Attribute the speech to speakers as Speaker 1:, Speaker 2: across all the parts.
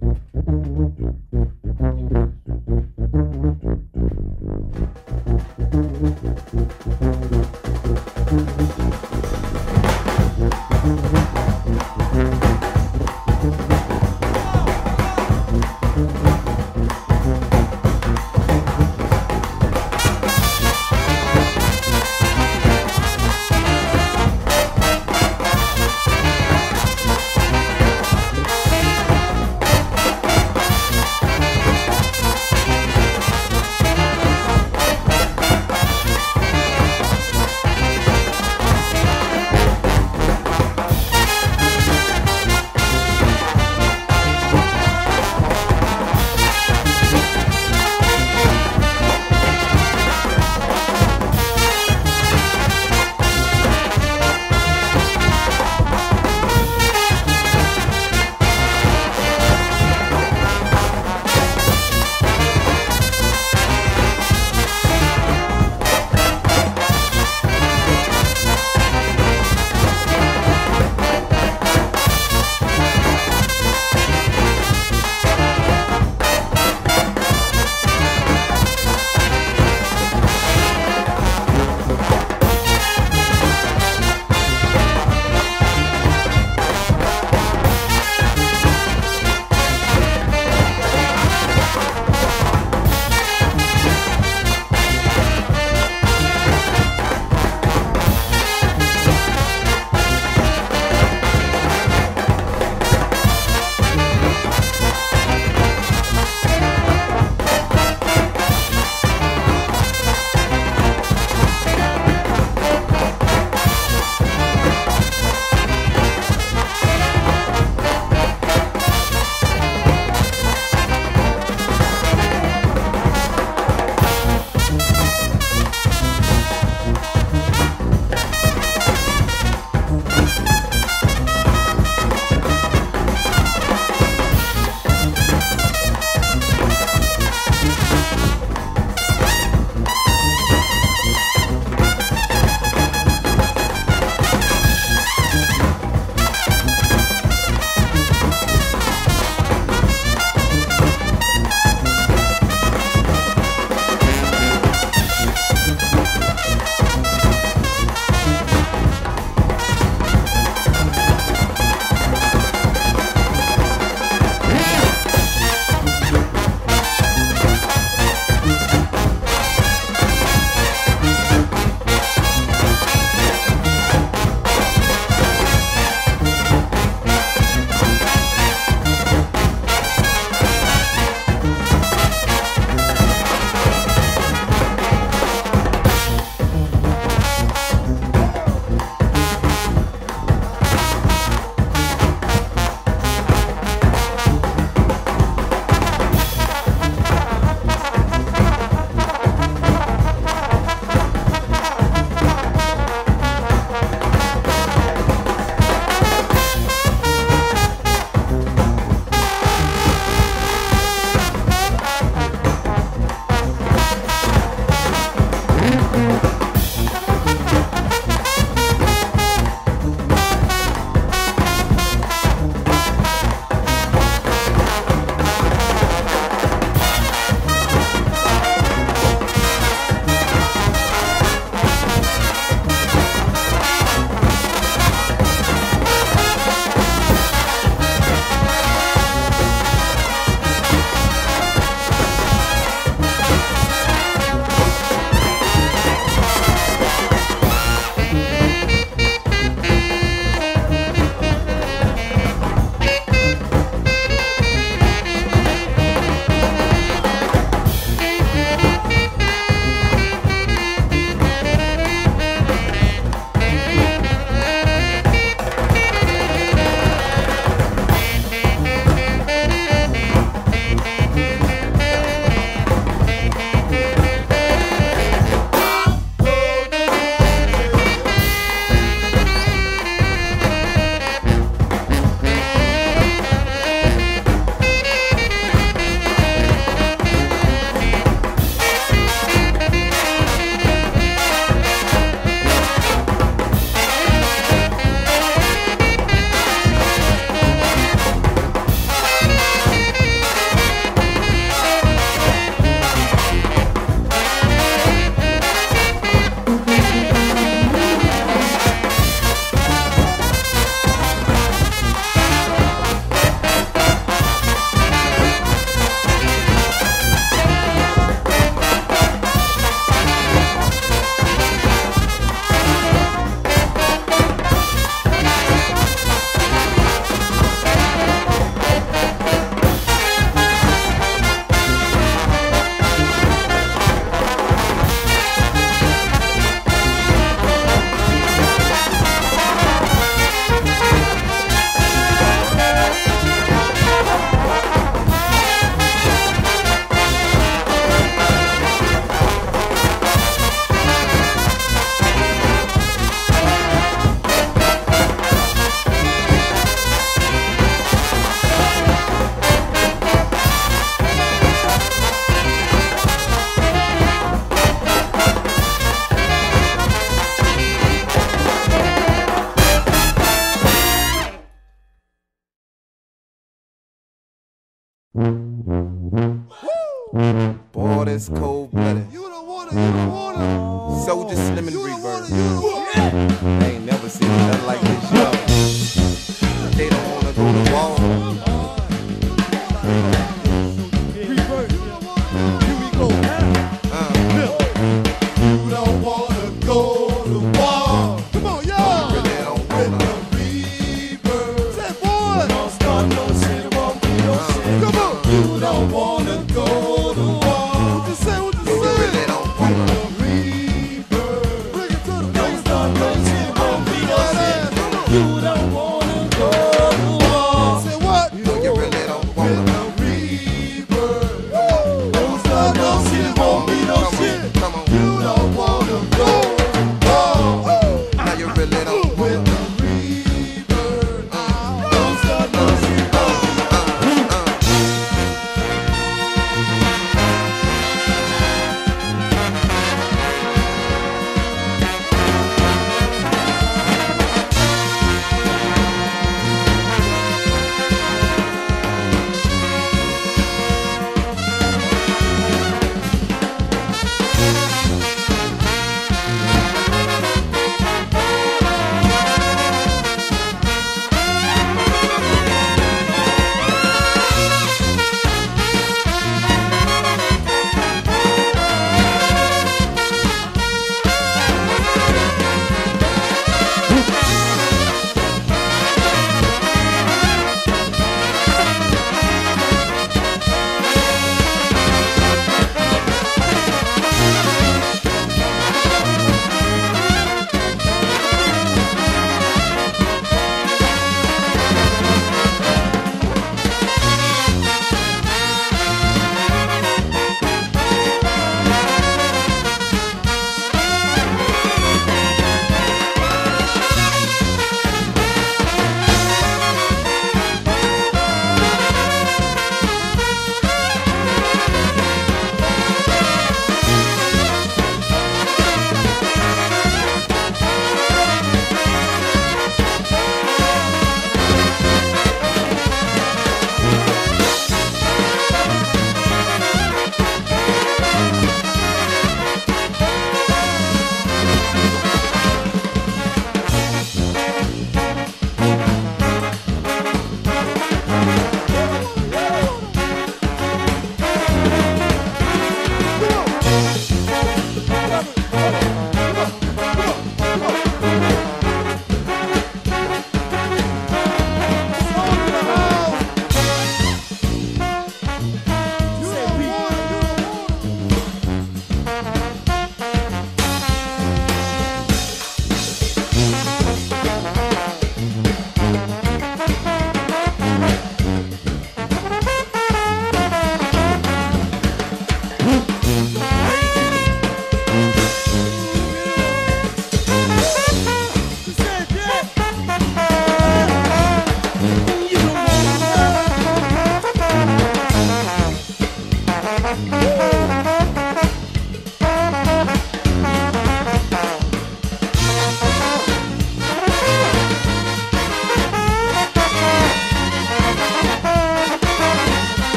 Speaker 1: Thank Boy, that's cold blooded.
Speaker 2: You don't want you don't want.
Speaker 1: Soulja Slim and Reverb. Ain't never seen nothing like this.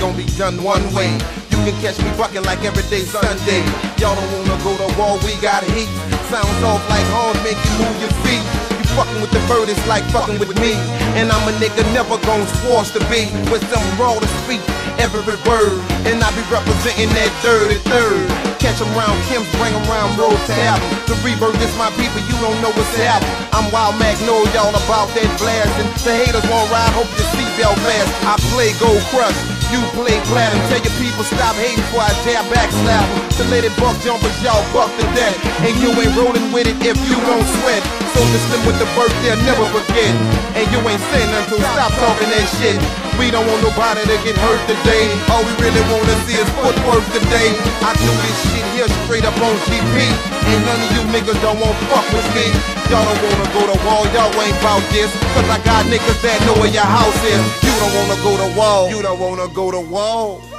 Speaker 1: Gon' be done one way. You can catch me bucking like every day Sunday. Y'all don't wanna go to war, we got heat. Sounds off like horns, make you move your feet. You fucking with the bird, it's like fucking with me. And I'm a nigga never gon' force to be with some raw to speak every word. And I be representing that third and third. Catch 'em round Kim's, bring 'em round road to album. The rebirth is my people, you don't know what's happening. I'm Wild Mac, know y'all about that blast. And the haters won't ride, hope your seatbelt fast. I play Gold Crush, you play platinum. Tell your people stop hating before I dare backslap. The lady buck jumpers, y'all buck to death. And you ain't rolling with it if you don't sweat. So them with the birth, they'll never forget. And you ain't saying nothing, so stop talking that shit. We don't want nobody to get hurt today. All we really wanna see is footwork today. I do this shit here straight up on GP. And none of you niggas don't want fuck with me. Y'all don't wanna go to war, y'all ain't bout this. Cause I got niggas that know where your house is. You don't wanna go to war, you don't wanna go to war.